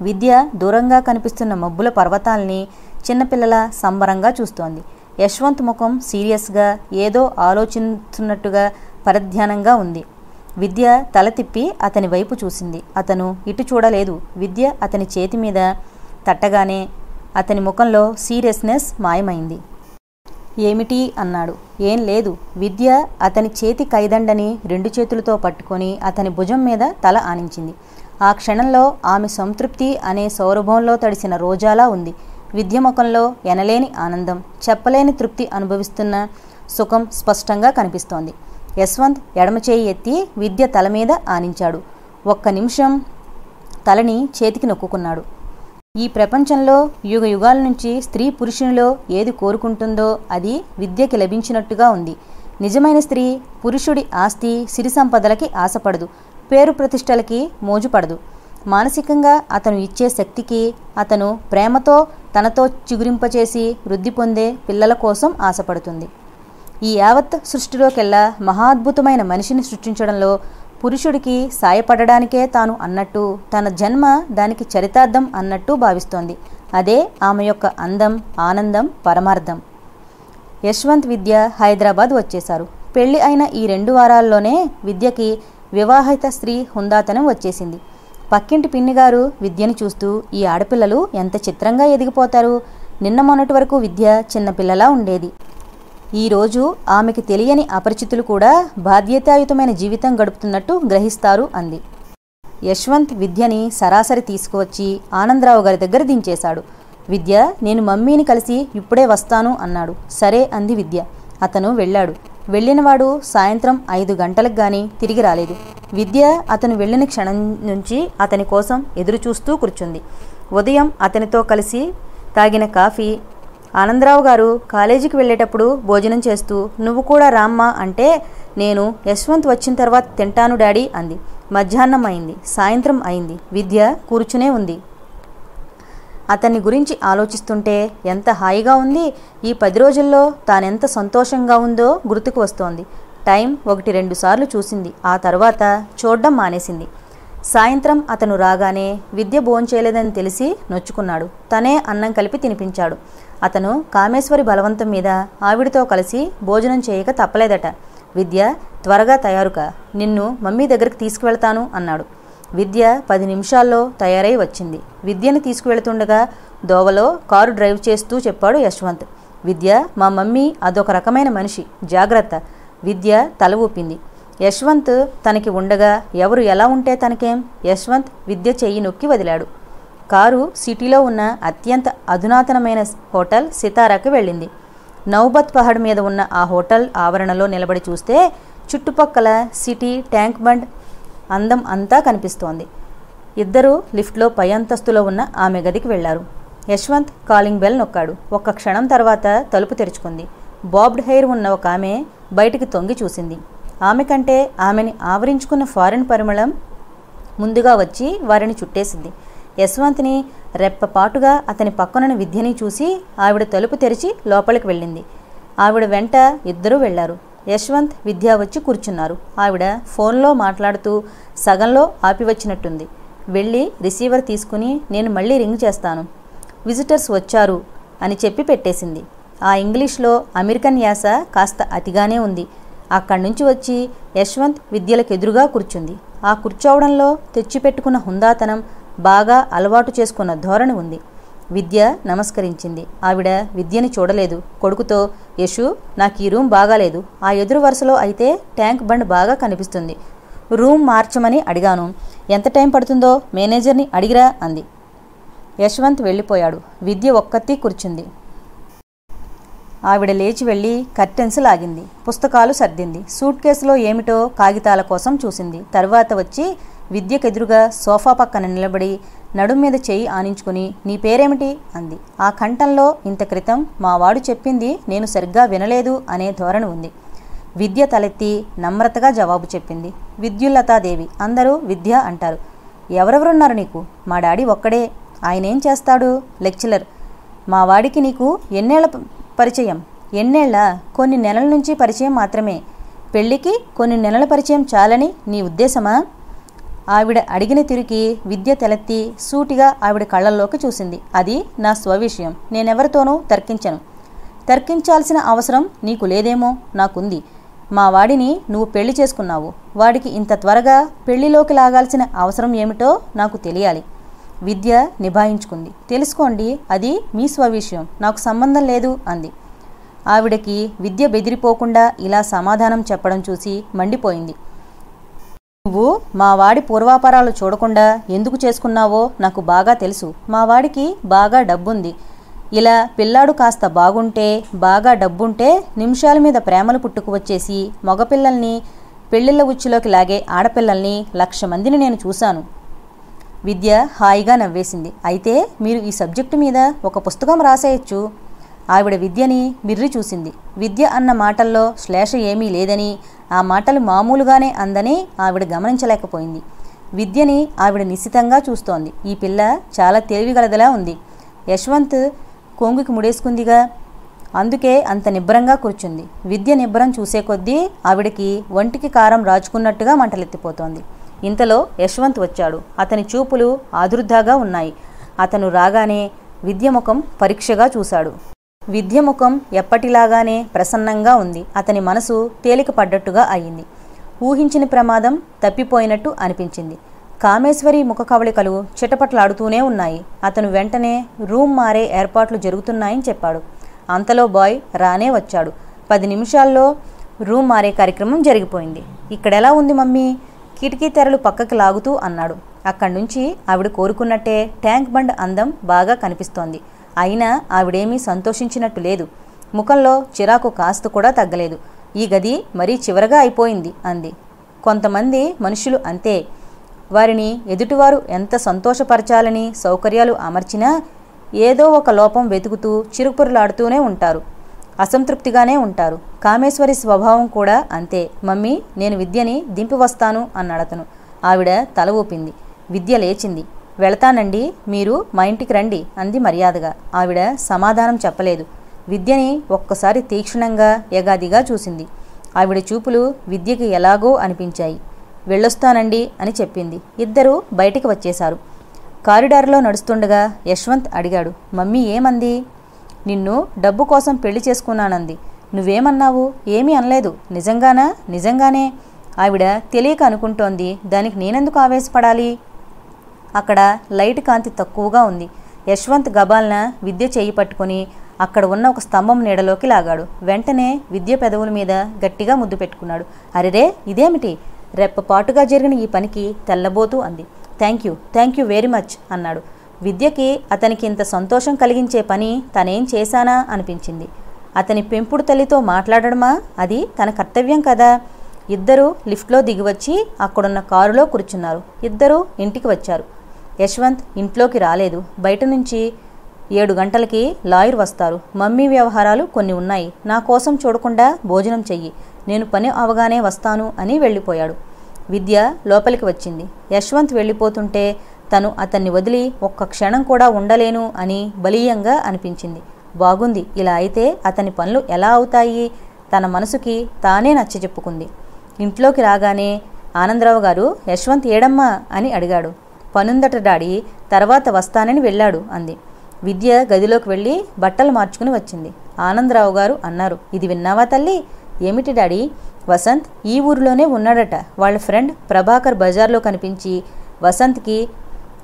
విద్య దూరంగా కనిపిస్తున్న మబ్బుల పర్వతాల్ని చిన్నపిల్లల సంబరంగా చూస్తోంది. యశ్వంత్ ముఖం సీరియస్గా ఏదో ఆలోచిస్తున్నట్టుగా పరధ్యానంగా ఉంది. విద్య తల తిప్పి అతని వైపు చూసింది. అతను ఇటు చూడలేదు. విద్య అతని చేతి మీద తట్టగానే అతని ముఖంలో సీరియస్నెస్ మాయమైంది. ఏమిటి? అన్నాడు. ఏం లేదు. విద్య అతని చేతి కైదండని రెండు చేతులతో పట్టుకొని అతని భుజం మీద తల ఆనించింది. ఆ క్షణంలో ఆమె సంతృప్తి అనే సౌరభంలో తడిసిన రోజాలా ఉంది. విద్య ముఖంలో ఎనలేని ఆనందం చెప్పలేని తృప్తి అనుభవిస్తున్న సుఖం స్పష్టంగా కనిపిస్తోంది. యశ్వంత్ ఎడమ చేయి ఎత్తి విద్య తల మీద ఆనించాడు. ఒక్క నిమిషం తలని చేతికి నొక్కుకున్నాడు. ఈ ప్రపంచంలో యుగ యుగాల నుంచి స్త్రీ పురుషునిలో ఏది కోరుకుంటుందో అది విద్యకి లభించినట్టుగా ఉంది. నిజమైన స్త్రీ పురుషుడి ఆస్తి సిరి సంపదలకి ఆశపడదు. పేరు ప్రతిష్టలకి మోజుపడదు. మానసికంగా అతను ఇచ్చే శక్తికి అతను ప్రేమతో తనతో చిగురింపచేసి వృద్ధి పొందే పిల్లల కోసం ఆశపడుతుంది. ఈ యావత్ సృష్టిలోకెల్లా మహాద్భుతమైన మనిషిని సృష్టించడంలో పురుషుడికి సాయపడడానికే తాను అన్నట్టు తన జన్మ దానికి చరితార్థం అన్నట్టు భావిస్తోంది. అదే ఆమె యొక్క అందం ఆనందం పరమార్థం. యశ్వంత్ విద్య హైదరాబాద్ వచ్చేశారు. పెళ్ళి అయిన ఈ రెండు వారాల్లోనే విద్యకి వివాహిత స్త్రీ హుందాతనం వచ్చేసింది. పక్కింటి పిన్నిగారు విద్యని చూస్తూ ఈ ఆడపిల్లలు ఎంత చిత్రంగా ఎదిగిపోతారు? నిన్న మొన్నటి వరకు విద్య చిన్నపిల్లలా ఉండేది. ఈరోజు ఆమెకి తెలియని అపరిచితులు కూడా బాధ్యతాయుతమైన జీవితం గడుపుతున్నట్టు గ్రహిస్తారు అంది. యశ్వంత్ విద్యని సరాసరి తీసుకువచ్చి ఆనందరావు గారి దగ్గర దించేశాడు. విద్య నేను మమ్మీని కలిసి ఇప్పుడే వస్తాను అన్నాడు. సరే అంది విద్య. అతను వెళ్ళాడు. వెళ్ళినవాడు సాయంత్రం ఐదు గంటలకు గాని తిరిగి రాలేదు. విద్య అతను వెళ్ళిన క్షణం నుంచి అతని కోసం ఎదురు చూస్తూ కూర్చుంది. ఉదయం అతనితో కలిసి తాగిన కాఫీ ఆనందరావు గారు కాలేజీకి వెళ్ళేటప్పుడు భోజనం చేస్తూ నువ్వు కూడా రామ్మా అంటే నేను యశ్వంత్ వచ్చిన తర్వాత తింటాను డాడీ అంది. మధ్యాహ్నం అయింది సాయంత్రం అయింది విద్య కూర్చునే ఉంది. అతన్ని గురించి ఆలోచిస్తుంటే ఎంత హాయిగా ఉంది ఈ పది రోజుల్లో తానెంత సంతోషంగా ఉందో గుర్తుకు వస్తోంది. టైం ఒకటి రెండు సార్లు చూసింది ఆ తర్వాత చూడడం మానేసింది. సాయంత్రం అతను రాగానే విద్య భోంచేయలేదని తెలిసి నొచ్చుకున్నాడు. తనే అన్నం కలిపి తినిపించాడు. అతను కామేశ్వరి బలవంతం మీద ఆవిడతో కలిసి భోజనం చేయక తప్పలేదట. విద్య త్వరగా తయారుక. నిన్ను మమ్మీ దగ్గరికి తీసుకువెళ్తాను అన్నాడు. విద్య పది నిమిషాల్లో తయారై వచ్చింది. విద్యను తీసుకువెళ్తుండగా దోవలో కారు డ్రైవ్ చేస్తూ చెప్పాడు యశ్వంత్. విద్య మా మమ్మీ అదొక రకమైన మనిషి. జాగ్రత్త. విద్య తల ఊపింది. యశ్వంత్ తనకి ఉండగా ఎవరు ఎలా ఉంటే తనకేం? యశ్వంత్ విద్య చెయ్యి నొక్కి వదిలాడు. కారు సిటీలో ఉన్న అత్యంత అధునాతనమైన హోటల్ సితారాకి వెళ్ళింది. నౌబత్ పహడ్ మీద ఉన్న ఆ హోటల్ ఆవరణలో నిలబడి చూస్తే చుట్టుపక్కల సిటీ ట్యాంక్ బండ్ అందం అంతా కనిపిస్తోంది. ఇద్దరూ లిఫ్ట్లో పై అంతస్తులో ఉన్న ఆమె గదికి వెళ్ళారు యశ్వంత్ కాలింగ్ బెల్ నొక్కాడు. ఒక్క క్షణం తర్వాత తలుపు తెరుచుకుంది. బాబ్డ్ హెయిర్ ఉన్న ఒక ఆమె బయటికి తొంగి చూసింది. ఆమె కంటే ఆమెని ఆవరించుకున్న ఫారెన్ పరిమళం ముందుగా వచ్చి వారిని చుట్టేసింది. యశ్వంత్ని రెప్పపాటుగా అతని పక్కనున్న విద్యని చూసి ఆవిడ తలుపు తెరిచి లోపలికి వెళ్ళింది. ఆవిడ వెంట ఇద్దరూ వెళ్ళారు యశ్వంత్ విద్య వచ్చి కూర్చున్నారు. ఆవిడ ఫోన్లో మాట్లాడుతూ సగంలో ఆపివచ్చినట్టుంది. వెళ్ళి రిసీవర్ తీసుకుని నేను మళ్ళీ రింగ్ చేస్తాను. విజిటర్స్ వచ్చారు అని చెప్పి పెట్టేసింది. ఆ ఇంగ్లీష్లో అమెరికన్ యాస కాస్త అతిగానే ఉంది. అక్కడి నుంచి వచ్చి యశ్వంత్ విద్యలకు ఎదురుగా కూర్చుంది. ఆ కూర్చోవడంలో తెచ్చిపెట్టుకున్న హుందాతనం బాగా అలవాటు చేసుకున్న ధోరణి ఉంది. విద్య నమస్కరించింది. ఆవిడ విద్యని చూడలేదు. కొడుకుతో యశు నాకు ఈ రూమ్ బాగాలేదు. ఆ ఎదురు వరుసలో అయితే ట్యాంక్ బండ్ బాగా కనిపిస్తుంది. రూమ్ మార్చమని అడిగాను. ఎంత టైం పడుతుందో మేనేజర్ని అడిగిరా అంది. యశ్వంత్ వెళ్ళిపోయాడు. విద్య ఒక్కతి కూర్చుంది. ఆవిడ లేచి వెళ్ళి కర్టెన్స్ లాగింది పుస్తకాలు సర్దింది. సూట్ కేసులో ఏమిటో కాగితాల కోసం చూసింది. తర్వాత వచ్చి విద్యకెదురుగా సోఫా పక్కన నిలబడి నడుం మీద చేయి ఆనించుకుని నీ పేరేమిటి అంది. ఆ కంఠంలో ఇంత క్రితం మా వాడు చెప్పింది నేను సరిగ్గా వినలేదు అనే ధోరణి ఉంది. విద్య తలెత్తి నమ్రతగా జవాబు చెప్పింది. విద్యుల్లతాదేవి అందరూ విద్య అంటారు. ఎవరెవరున్నారు నీకు? మా డాడీ ఒక్కడే. ఆయనేం చేస్తాడు? లెక్చరర్. మా వాడికి నీకు ఎన్నేళ్ళ పరిచయం? ఎన్నేళ్ళ? కొన్ని నెలల నుంచి పరిచయం మాత్రమే. పెళ్ళికి కొన్ని నెలల పరిచయం చాలని నీ ఉద్దేశమా? ఆవిడ అడిగిన తిరిగి విద్య తెలెత్తి సూటిగా ఆవిడ కళ్ళల్లోకి చూసింది. అది నా స్వవిషయం. నేనెవరితోనూ తర్కించను. తర్కించాల్సిన అవసరం నీకు లేదేమో? నాకుంది. మా వాడిని నువ్వు పెళ్ళి చేసుకున్నావు. వాడికి ఇంత త్వరగా పెళ్ళిలోకి లాగాల్సిన అవసరం ఏమిటో నాకు తెలియాలి. విద్య నిభాయించుకుంది. తెలుసుకోండి అది మీ స్వవిషయం. నాకు సంబంధం లేదు అంది. ఆవిడకి విద్య బెదిరిపోకుండా ఇలా సమాధానం చెప్పడం చూసి మండిపోయింది. నువ్వు మా వాడి పూర్వాపరాలు చూడకుండా ఎందుకు చేసుకున్నావో నాకు బాగా తెలుసు. మా వాడికి బాగా డబ్బుంది. ఇలా పిల్లాడు కాస్త బాగుంటే బాగా డబ్బుంటే నిమిషాల మీద ప్రేమలు పుట్టుకు వచ్చేసి మగపిల్లల్ని పెళ్ళిళ్ళ ఉచ్చులోకి లాగే ఆడపిల్లల్ని లక్ష మందిని నేను చూశాను. విద్య హాయిగా నవ్వేసింది. అయితే మీరు ఈ సబ్జెక్టు మీద ఒక పుస్తకం రాసేయచ్చు. ఆవిడ విద్యని మిర్రి చూసింది. విద్య అన్న మాటల్లో శ్లేష ఏమీ లేదని ఆ మాటలు మామూలుగానే అందని ఆవిడ గమనించలేకపోయింది. విద్యని ఆవిడ నిశ్చితంగా చూస్తోంది. ఈ పిల్ల చాలా తెలివిగలదిలా ఉంది. యశ్వంత్ కొంగుకి ముడేసుకుందిగా. అందుకే అంత నిబ్బరంగా కూర్చుంది. విద్య నిబ్బరం చూసే కొద్దీ ఆవిడకి ఒంటికి కారం రాచుకున్నట్టుగా మంటలెత్తిపోతోంది. ఇంతలో యశ్వంత్ వచ్చాడు. అతని చూపులు ఆదుర్దాగా ఉన్నాయి. అతను రాగానే విద్య ముఖం పరీక్షగా చూశాడు. విద్య ముఖం ఎప్పటిలాగానే ప్రసన్నంగా ఉంది. అతని మనసు తేలిక పడ్డట్టుగా అయింది. ఊహించిన ప్రమాదం తప్పిపోయినట్టు అనిపించింది. కామేశ్వరి ముఖ కవళికలు చిటపట్లాడుతూనే ఉన్నాయి. అతను వెంటనే రూమ్ మారే ఏర్పాట్లు జరుగుతున్నాయని చెప్పాడు. అంతలో బాయ్ రానే వచ్చాడు. పది నిమిషాల్లో రూమ్ మారే కార్యక్రమం జరిగిపోయింది. ఇక్కడెలా ఉంది మమ్మీ? కిటికీ తెరలు పక్కకి లాగుతూ అన్నాడు. అక్కడి నుంచి ఆవిడ కోరుకున్నట్టే ట్యాంక్ బండ్ అందం బాగా కనిపిస్తోంది. అయినా ఆవిడేమీ సంతోషించినట్టు లేదు. ముఖంలో చిరాకు కాస్త కూడా తగ్గలేదు. ఈ గది మరీ చివరగా అయిపోయింది అంది. కొంతమంది మనుషులు అంతే. వారిని ఎదుటివారు ఎంత సంతోషపరచాలని సౌకర్యాలు అమర్చినా ఏదో ఒక లోపం వెతుకుతూ చిరుపురులాడుతూనే ఉంటారు. అసంతృప్తిగానే ఉంటారు. కామేశ్వరి స్వభావం కూడా అంతే. మమ్మీ నేను విద్యని దింపి వస్తాను అన్నాడతను. ఆవిడ తల ఊపింది. విద్య లేచింది. వెళతానండి మీరు మా ఇంటికి రండి అంది మర్యాదగా. ఆవిడ సమాధానం చెప్పలేదు. విద్యని ఒక్కసారి తీక్షణంగా యగాదిగా చూసింది. ఆవిడ చూపులు విద్యకి ఎలాగో అనిపించాయి. వెళ్ళొస్తానండి అని చెప్పింది. ఇద్దరూ బయటికి వచ్చేశారు. కారిడార్లో నడుస్తుండగా యశ్వంత్ అడిగాడు మమ్మీ ఏమంది? నిన్ను డబ్బు కోసం పెళ్ళి చేసుకున్నానంది. నువ్వేమన్నావు? ఏమీ అనలేదు. నిజంగానా? నిజంగానే? ఆవిడ తెలియక అనుకుంటోంది దానికి నేనెందుకు ఆవేశపడాలి? అక్కడ లైట్ కాంతి తక్కువగా ఉంది. యశ్వంత్ గబాల్న విద్య చేయి పట్టుకొని అక్కడ ఉన్న ఒక స్తంభం నీడలోకి లాగాడు. వెంటనే విద్య పెదవుల మీద గట్టిగా ముద్దు పెట్టుకున్నాడు. అరెరే ఇదేమిటి? రెప్పపాటుగా జరిగిన ఈ పనికి తెల్లబోతూ అంది. Thank you thank you very much అన్నాడు. విద్యకి అతనికి ఇంత సంతోషం కలిగించే పని తనేం చేశానా అనిపించింది. అతని పెంపుడు తల్లితో మాట్లాడడమా? అది తన కర్తవ్యం కదా. ఇద్దరూ లిఫ్ట్లో దిగివచ్చి అక్కడున్న కారులో కూర్చున్నారు. ఇద్దరూ ఇంటికి వచ్చారు. యశ్వంత్ ఇంట్లోకి రాలేదు. బయట నుంచి ఏడు గంటలకి లాయర్ వస్తారు. మమ్మీ వ్యవహారాలు కొన్ని ఉన్నాయి. నా కోసం చూడకుండా భోజనం చెయ్యి. నేను పని అవగానే వస్తాను అని వెళ్ళిపోయాడు. విద్య లోపలికి వచ్చింది. యశ్వంత్ వెళ్ళిపోతుంటే తను అతన్ని వదిలి ఒక్క క్షణం కూడా ఉండలేను అని బలీయంగా అనిపించింది. బాగుంది. ఇలా అయితే అతని పనులు ఎలా అవుతాయి? తన మనసుకి తానే నచ్చ చెప్పుకుంది. ఇంట్లోకి రాగానే ఆనందరావు గారు యశ్వంత్ ఏడమ్మా? అని అడిగాడు. పనుందట డాడీ తర్వాత వస్తానని వెళ్ళాడు అంది. విద్య గదిలోకి వెళ్ళి బట్టలు మార్చుకుని వచ్చింది. ఆనందరావు గారు అన్నారు ఇది విన్నావా తల్లి? ఏమిటి డాడీ? వసంత్ ఈ ఊరిలోనే ఉన్నాడట. వాళ్ళ ఫ్రెండ్ ప్రభాకర్ బజార్లో కనిపించి వసంత్కి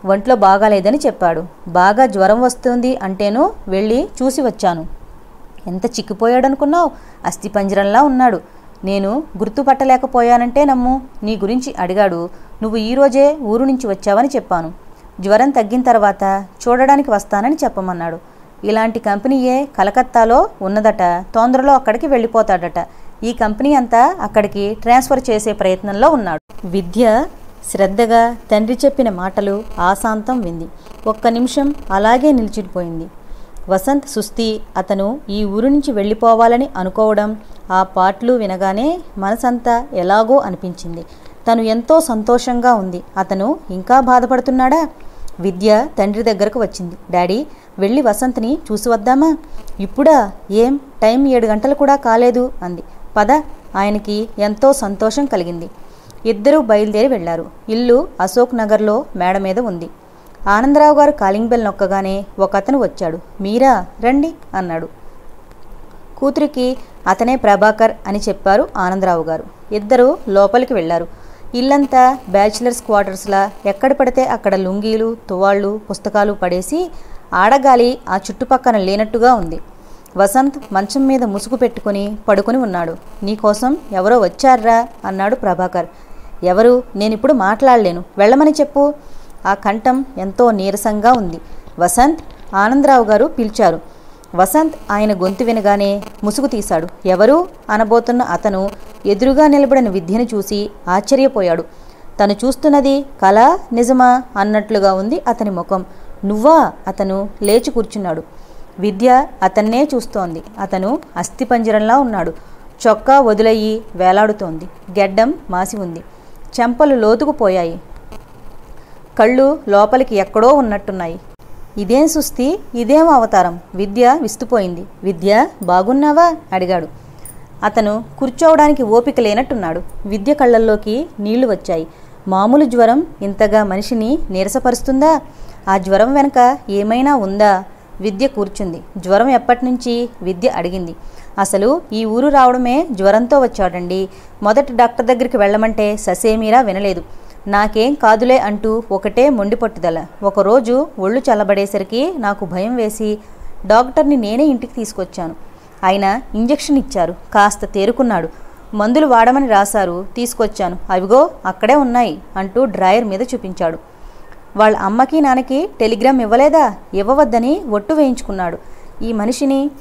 ఒంట్లో బాగాలేదని చెప్పాడు. బాగా జ్వరం వస్తుంది అంటేను వెళ్ళి చూసి వచ్చాను. ఎంత చిక్కిపోయాడనుకున్నావు? అస్థిపంజరంలా ఉన్నాడు. నేను గుర్తుపట్టలేకపోయానంటే నమ్ము నీ గురించి అడిగాడు. నువ్వు ఈరోజే ఊరు నుంచి వచ్చావని చెప్పాను. జ్వరం తగ్గిన తర్వాత చూడడానికి వస్తానని చెప్పమన్నాడు. ఇలాంటి కంపెనీయే కలకత్తాలో ఉన్నదట తొందరలో అక్కడికి వెళ్ళిపోతాడట. ఈ కంపెనీ అంతా అక్కడికి ట్రాన్స్ఫర్ చేసే ప్రయత్నంలో ఉన్నాడు. విద్య శ్రద్ధగా తండ్రి చెప్పిన మాటలు ఆశాంతం వింది. ఒక్క నిమిషం అలాగే నిలిచిపోయింది. వసంత్ సుస్థి అతను ఈ ఊరు నుంచి వెళ్ళిపోవాలని అనుకోవడం ఆ పాటలు వినగానే మనసంతా ఎలాగో అనిపించింది. తను ఎంతో సంతోషంగా ఉంది. అతను ఇంకా బాధపడుతున్నాడా? విద్య తండ్రి దగ్గరకు వచ్చింది. డాడీ వెళ్ళి వసంత్ని చూసి వద్దామా? ఇప్పుడా? ఏం? టైం ఏడు గంటలు కూడా కాలేదు అంది. పద ఆయనకి ఎంతో సంతోషం కలిగింది. ఇద్దరూ బయలుదేరి వెళ్ళారు ఇల్లు అశోక్ నగర్లో మేడ మీద ఉంది. ఆనందరావు గారు కాలింగ్ బెల్ నొక్కగానే ఒక అతను వచ్చాడు. మీరా? రండి అన్నాడు. కూతురికి అతనే ప్రభాకర్ అని చెప్పారు ఆనందరావు గారు. ఇద్దరు లోపలికి వెళ్ళారు. ఇల్లంతా బ్యాచిలర్స్ క్వార్టర్స్లా ఎక్కడ పడితే అక్కడ లుంగీలు తువాళ్ళు పుస్తకాలు పడేసి ఆడగాలి ఆ చుట్టుపక్కన లేనట్టుగా ఉంది. వసంత్ మంచం మీద ముసుగు పెట్టుకుని పడుకుని ఉన్నాడు. నీకోసం ఎవరో వచ్చారా? అన్నాడు ప్రభాకర్. ఎవరు? నేనిప్పుడు మాట్లాడలేను. వెళ్ళమని చెప్పు. ఆ కంఠం ఎంతో నీరసంగా ఉంది. వసంత్ ఆనందరావు గారు పిలిచారు. వసంత్ ఆయన గొంతు వినగానే ముసుగు తీశాడు. ఎవరు? అనబోతున్న అతను ఎదురుగా నిలబడిన విద్యను చూసి ఆశ్చర్యపోయాడు. తను చూస్తున్నది కళ నిజమా అన్నట్లుగా ఉంది అతని ముఖం. నువ్వా? అతను లేచి కూర్చున్నాడు. విద్య అతన్నే చూస్తోంది. అతను అస్థిపంజరంలా ఉన్నాడు. చొక్కా వదులయ్యి వేలాడుతోంది. గెడ్డం మాసి ఉంది. చెంపలు లోతుకుపోయాయి కళ్ళు లోపలికి ఎక్కడో ఉన్నట్టున్నాయి. ఇదేం సుస్థి? ఇదేం అవతారం? విద్య విస్తుపోయింది. విద్య బాగున్నావా? అడిగాడు. అతను కూర్చోవడానికి ఓపిక లేనట్టున్నాడు. విద్య కళ్ళల్లోకి నీళ్ళు వచ్చాయి. మామూలు జ్వరం ఇంతగా మనిషిని నీరసపరుస్తుందా? ఆ జ్వరం వెనక ఏమైనా ఉందా? విద్య కూర్చుంది. జ్వరం ఎప్పటినుంచి? విద్య అడిగింది. అసలు ఈ ఊరు రావడమే జ్వరంతో వచ్చాడండి. మొదట డాక్టర్ దగ్గరికి వెళ్ళమంటే ససేమీరా వినలేదు. నాకేం కాదులే అంటూ ఒకటే మొండిపట్టుదల ఒకరోజు ఒళ్ళు చల్లబడేసరికి నాకు భయం వేసి డాక్టర్ని నేనే ఇంటికి తీసుకొచ్చాను. ఆయన ఇంజెక్షన్ ఇచ్చారు. కాస్త తేరుకున్నాడు. మందులు వాడమని రాశారు. తీసుకొచ్చాను. అవిగో అక్కడే ఉన్నాయి అంటూ డ్రాయర్ మీద చూపించాడు. వాళ్ళ అమ్మకి నాన్నకి టెలిగ్రామ్ ఇవ్వలేదా? ఇవ్వవద్దని ఒట్టు వేయించుకున్నాడు. ఈ మనిషిని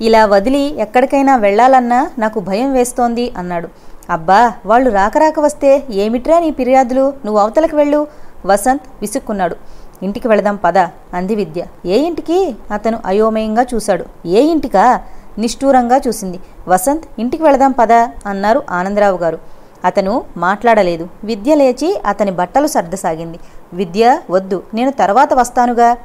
ఇలా వదిలి ఎక్కడికైనా వెళ్ళాలన్నా నాకు భయం వేస్తోంది అన్నాడు. అబ్బా వాళ్ళు రాక రాక వస్తే ఏమిట్రా నీ ఫిర్యాదులు? నువ్వు అవతలకు వెళ్ళు. వసంత్ విసుక్కున్నాడు. ఇంటికి వెళదాం పద అంది విద్య. ఏ ఇంటికి? అతను అయోమయంగా చూశాడు. ఏ ఇంటికా? నిష్ఠూరంగా చూసింది. వసంత్ ఇంటికి వెళదాం పద అన్నారు ఆనందరావు గారు. అతను మాట్లాడలేదు. విద్య లేచి అతని బట్టలు సర్దసాగింది. విద్య వద్దు నేను తర్వాత వస్తానుగా.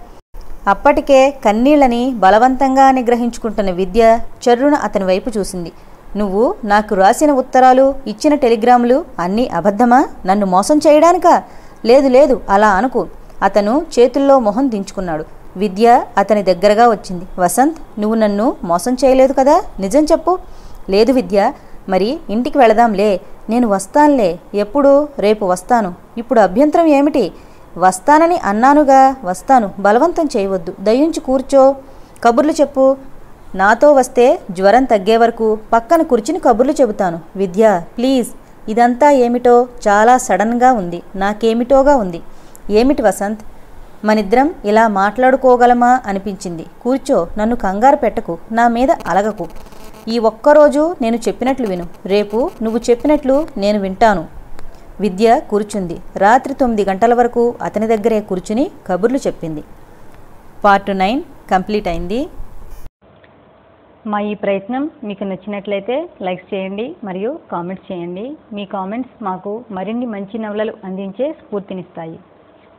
అప్పటికే కన్నీళ్ళని బలవంతంగా నిగ్రహించుకుంటున్న విద్య చర్రున అతని వైపు చూసింది. నువ్వు నాకు రాసిన ఉత్తరాలు ఇచ్చిన టెలిగ్రాములు అన్నీ అబద్ధమా? నన్ను మోసం చేయడానికా? లేదు లేదు అలా అనుకు. అతను చేతుల్లో మొహం దించుకున్నాడు. విద్య అతని దగ్గరగా వచ్చింది. వసంత్ నువ్వు నన్ను మోసం చేయలేదు కదా? నిజం చెప్పు. లేదు విద్య మరి ఇంటికి వెళదాంలే నేను వస్తానులే ఎప్పుడు? రేపు వస్తాను. ఇప్పుడు అభ్యంతరం ఏమిటి? వస్తానని అన్నానుగా. వస్తాను. బలవంతం చేయవద్దు. దయించి కూర్చో. కబుర్లు చెప్పు. నాతో వస్తే జ్వరం తగ్గే వరకు పక్కన కూర్చుని కబుర్లు చెబుతాను. విద్య ప్లీజ్. ఇదంతా ఏమిటో చాలా సడన్గా ఉంది. నాకేమిటోగా ఉంది? ఏమిటి వసంత్? మనిద్దరం ఇలా మాట్లాడుకోగలమా అనిపించింది. కూర్చో నన్ను కంగారు పెట్టకు. నా మీద అలగకు. ఈ ఒక్కరోజు నేను చెప్పినట్లు విను. రేపు నువ్వు చెప్పినట్లు నేను వింటాను. విద్య కూర్చుంది. రాత్రి తొమ్మిది గంటల వరకు అతని దగ్గరే కూర్చుని కబుర్లు చెప్పింది. పార్ట్ నైన్ కంప్లీట్ అయింది. మా ఈ ప్రయత్నం మీకు నచ్చినట్లయితే లైక్ చేయండి మరియు కామెంట్స్ చేయండి. మీ కామెంట్స్ మాకు మరిన్ని మంచి నవలలు అందించే స్ఫూర్తినిస్తాయి.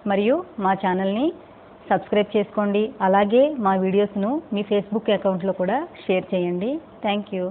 మరియు మా ఛానల్ని సబ్స్క్రైబ్ చేసుకోండి. అలాగే మా వీడియోస్ను మీ ఫేస్బుక్ అకౌంట్లో కూడా షేర్ చేయండి. Thank you.